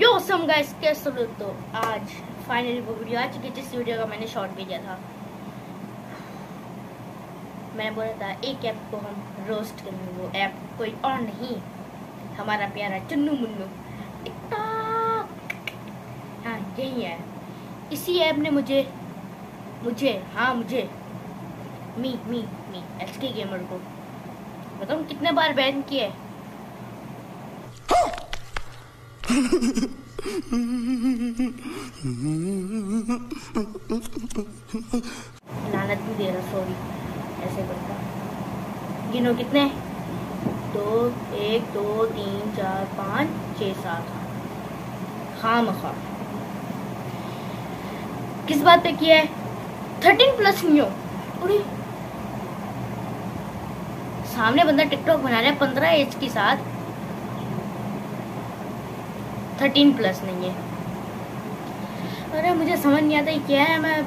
यो some guys कैसे हो? तो आज फाइनली वो वीडियो आ चुकी है, जिस वीडियो का मैंने शॉर्ट भेजा था। मैंने बोला था, एक ऐप को हम रोस्ट करेंगे, वो ऐप कोई और नहीं, हमारा प्यारा चुन्नू मुन्नू। हाँ यही है। इसी ऐप ने मुझे मुझे हाँ मुझे मी मी मी एच के गेमर को, बताऊँ कितने बार बैन किए लानत भी दे रहा सॉरी ऐसे करता। गिनो कितने? दो, एक, दो, तीन, चार, पाँच, छः, सात हाँ मखा किस बात पे किया है? थर्टीन प्लस न्यू अरे। सामने बंदा टिकटॉक बना रहा है, पंद्रह एज के साथ। थर्टीन प्लस नहीं है। अरे मुझे समझ नहीं आता क्या है, मैं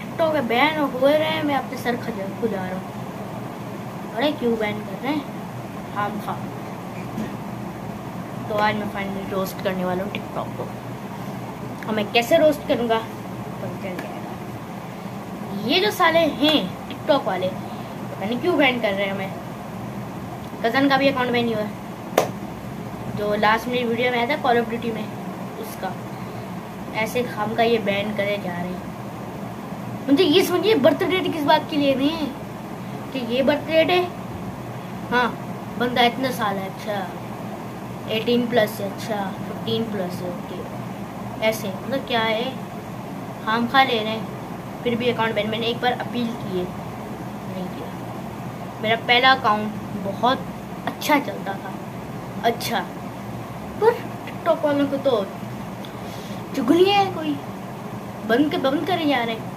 टिकटॉक बैन हो रहे हैं, मैं अपने सर खजा खुजा रहा हूँ। अरे क्यों बैन कर रहे हैं? हम खा। तो आज मैं फाइनली रोस्ट करने वाला हूँ टिकटॉक को। और मैं कैसे रोस्ट करूँगा? जाएगा। ये जो साले हैं टिकटॉक वाले, पता नहीं क्यों बैन कर रहे हैं हमें। कज़न का भी अकाउंट बैन हुआ है। जो लास्ट मेरी वीडियो में आया था कॉल ऑफ़ ड्यूटी में, उसका। ऐसे खाम का ये बैन करे जा रहे हैं। मुझे ये समझिए बर्थ डेट किस बात के लिए नहीं है? कि ये बर्थ डेट है? हाँ बंदा इतना साल है अच्छा। एटीन प्लस है अच्छा। फिफ्टीन प्लस है ओके ऐसे मतलब क्या है? खाम खा ले रहे हैं। फिर भी अकाउंट बैन मैंने एक बार अपील की है नहीं किया। मेरा पहला अकाउंट बहुत अच्छा चलता था। अच्छा। पर टिकटॉक वालों को तो चुगलियाँ है कोई। बंद के बंद करे जा रहे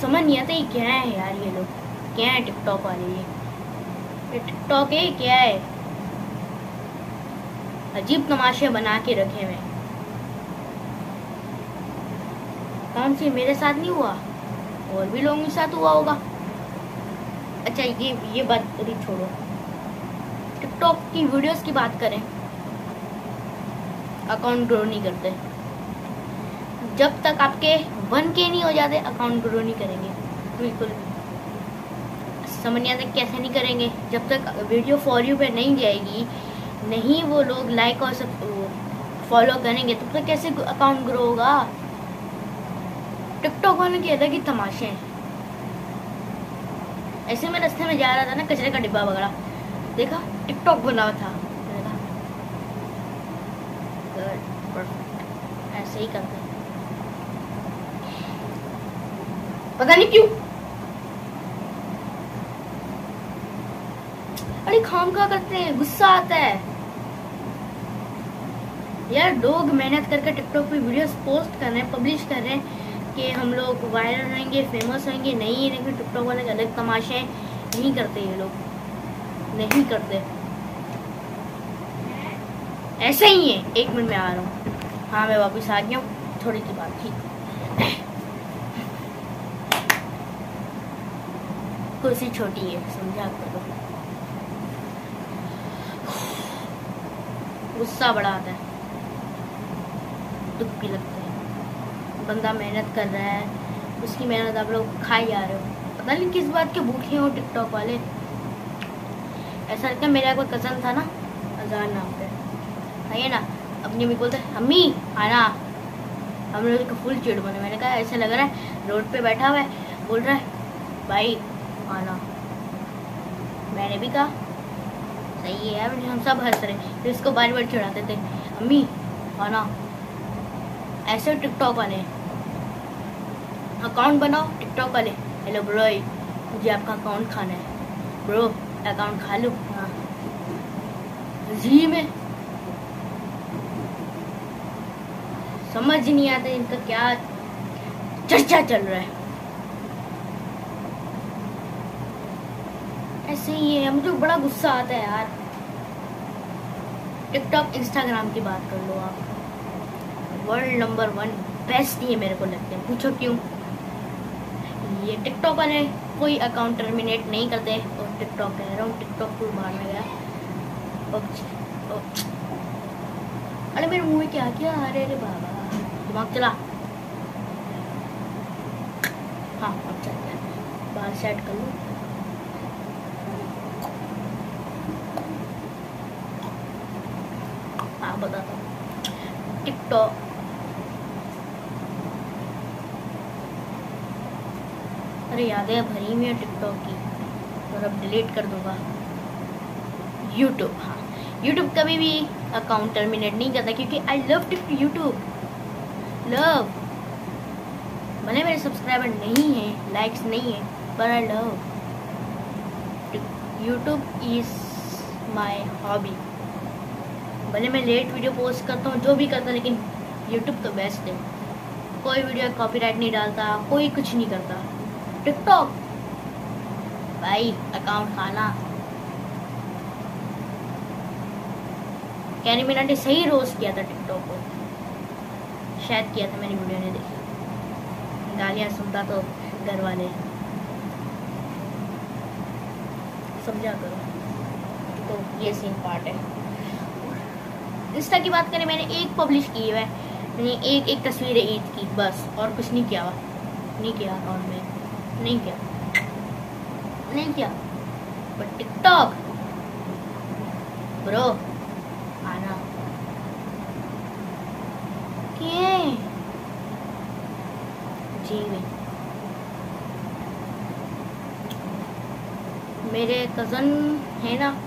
समझ नहीं आता ये क्या है यार ये लोग। क्या है टिकटॉक वाले ये? टिकटॉक है, क्या है? अजीब तमाशे बना के रखे हुए कौन सी? मेरे साथ नहीं हुआ। और भी लोगों के साथ हुआ होगा। अच्छा ये ये बात अभी छोड़ो। टिकटॉक की वीडियोस की बात करें अकाउंट ग्रो नहीं करते। जब तक आपके वन के नहीं हो जाते अकाउंट ग्रो नहीं करेंगे। बिल्कुल। समझ नहीं आता कैसे नहीं करेंगे? जब तक वीडियो फॉर यू पे नहीं जाएगी, नहीं वो लोग लाइक और सब फॉलो करेंगे, तब तक कैसे अकाउंट ग्रो होगा? टिकटॉक वाले की अलग ही तमाशे हैं। ऐसे में रास्ते में जा रहा था ना, कचरे का डिब्बा वगैरह। देखा? टिकटॉक बना था। ऐसे ही करते पता नहीं क्यों। अरे खाम खा करते हैं, गुस्सा आता है। यार लोग मेहनत करके टिकटॉक पे वीडियोस पोस्ट कर रहे हैं पब्लिश कर रहे हैं कि हम लोग वायरल होंगे फ़ेमस होंगे नहीं लेकिन टिकटॉक वाले अलग तमाशे नहीं करते ये लोग। नहीं करते। ऐसे ही है। एक मिनट में आ रहा हूँ। हाँ मैं वापस आ गया हूँ। थोड़ी सी बात थी कुर्सी छोटी है, समझा करो गुस्सा बड़ा आता है। दुख भी लगता है। बंदा मेहनत कर रहा है। उसकी मेहनत आप लोग खाई जा रहे हो। पता नहीं किस बात के भूखे हो टिकटॉक वाले। ऐसा लगता है मेरा कोई कज़न था ना, अजान नाम पे। आइए ना? अपनी अम्मी बोलते अम्मी आना। हम लोग का फुल चिड़ बने मैंने कहा, ऐसा लग रहा है, रोड पे बैठा हुआ है। बोल रहा है, भाई, आना। मैंने भी कहा, सही है हम सब हंस रहे फिर इसको बार बार चिढ़ाते थे अम्मी आना। ऐसे टिकटॉक वाले। अकाउंट बनाओ टिकटॉक वाले। हेलो ब्रो मुझे आपका अकाउंट खाना है। ब्रो अकाउंट खा लो। हाँ जी में। समझ नहीं आता इनका क्या चर्चा चल रहा है। ऐसे ही है, मुझे बड़ा गुस्सा आता है यार। टिकटॉक, इंस्टाग्राम की बात कर लो आप। वर्ल्ड नंबर वन बेस्ट ये मेरे को लगते हैं। पूछो क्यों? ये टिकटॉक वाले कोई अकाउंट टर्मिनेट नहीं करते और टिकटॉक कह रहा हूँ टिकटॉक को बाहर में गया अरे, मेरे मुँह में क्या क्या? रहे अरे, बाबा। दिमाग चला। हाँ अब चलते हैं बाहर सेट कर लो। हाँ बताता हूँ। टिकटॉक अरे, यादें भरी हुई है टिकटॉक की। और अब डिलीट कर दूँगा। यूट्यूब हाँ। यूट्यूब कभी भी अकाउंट टर्मिनेट नहीं करता क्योंकि I love tick YouTube love भले मेरे सब्सक्राइबर नहीं है लाइक्स नहीं है पर I love YouTube is my hobby भले मैं लेट वीडियो पोस्ट करता हूँ, जो भी करता लेकिन यूट्यूब तो बेस्ट है। कोई वीडियो कॉपीराइट नहीं डालता, कोई कुछ नहीं करता। टिकटॉक भाई अकाउंट खाना। कैरी मीना ने सही रोज किया था टिकटॉक को। शायद किया था मेरी वीडियो ने देखी। गालियाँ सुनता तो घर वाले समझा करो तो ये सीन पार्ट है। इंस्टा की बात करें, मैंने एक पब्लिश की है। मैंने एक एक तस्वीर ईद की, बस। और कुछ नहीं किया। नहीं किया अकाउंट में। नहीं किया। नहीं किया। बट टिकटॉक ब्रो आना। किए जी मेरे कज़न है ना,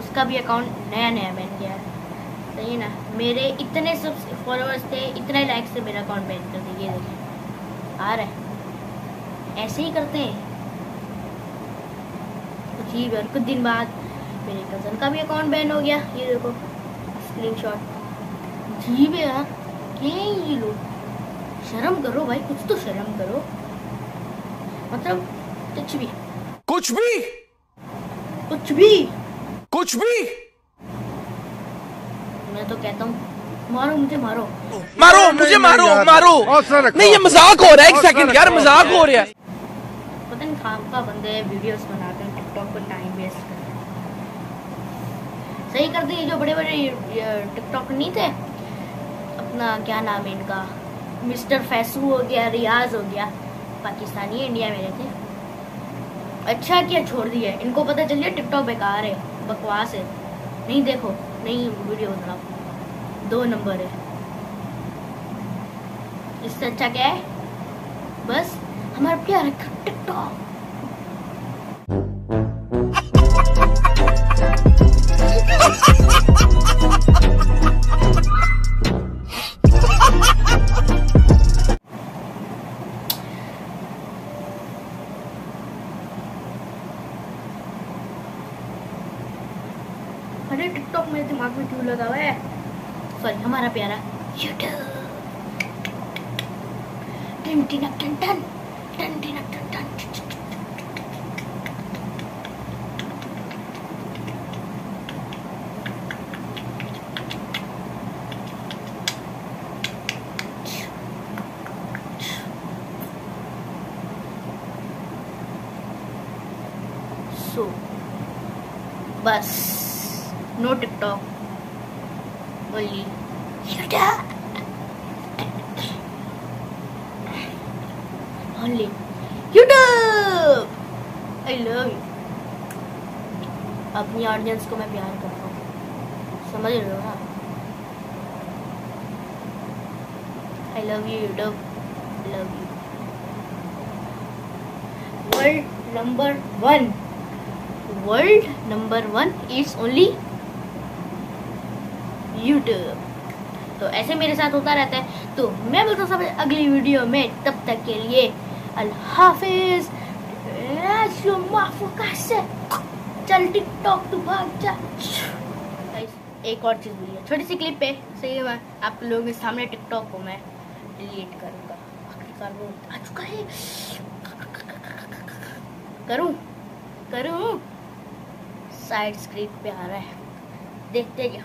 उसका भी अकाउंट नया नया बैन किया है। सही ना? मेरे इतने सब फॉलोअर्स थे, इतने लाइक्स से मेरा अकाउंट बैन कर दिए देखें। आ रहा है। ऐसे ही करते हैं। जी और कुछ दिन बाद मेरे कज़न का भी अकाउंट बैन हो गया। ये देखो स्क्रीनशॉट जी भैया क्या ये लोग? शर्म करो भाई कुछ तो शर्म करो। मतलब कुछ भी। कुछ भी? कुछ भी। कुछ भी? मैं तो कहता हूँ मारो मुझे मारो। मारो मुझे मारो मारो। नहीं ये मज़ाक हो रहा है एक सेकंड यार मज़ाक हो रहा है। पता नहीं खाम का बंदे वीडियोस बनाते हैं पर टाइम वेस्ट करते सही करते हैं जो बड़े बड़े टिकटॉक नहीं थे? अपना क्या नाम है इनका? मिस्टर फैसू हो गया, रियाज हो गया। पाकिस्तानी इंडिया में रहते अच्छा किया, छोड़ दिया। इनको पता चल गया टिकटॉक बेकार है, बकवास है। नहीं देखो, नहीं वीडियो बनाओ। दो नंबर है। इससे अच्छा क्या है? बस, हमारा प्यार टिकटॉक अरे टिकटॉक मेरे दिमाग में क्यों लगा हुआ है। सॉरी हमारा प्यारा. So, bus, TikTok, only YouTube. only YouTube. I love you. अपनी ऑडियंस को मैं प्यार करता हूँ समझ रहे हो ना I love you YouTube love you world number one world number one is only YouTube तो ऐसे मेरे साथ होता रहता है। तो मैं बोलता हूँ सब अगली वीडियो में। तब तक के लिए अल्लाह हाफिज। चल टिकटॉक तू भाग जा। एक और चीज़ बोलिए। छोटी सी क्लिप है सही है मैं आप लोगों के सामने टिकटॉक को मैं डिलीट करूँगा। आखिरकार वो आ चुका है। करूँ? करूँ? साइड स्क्रीन पे आ रहा है। देखते क्या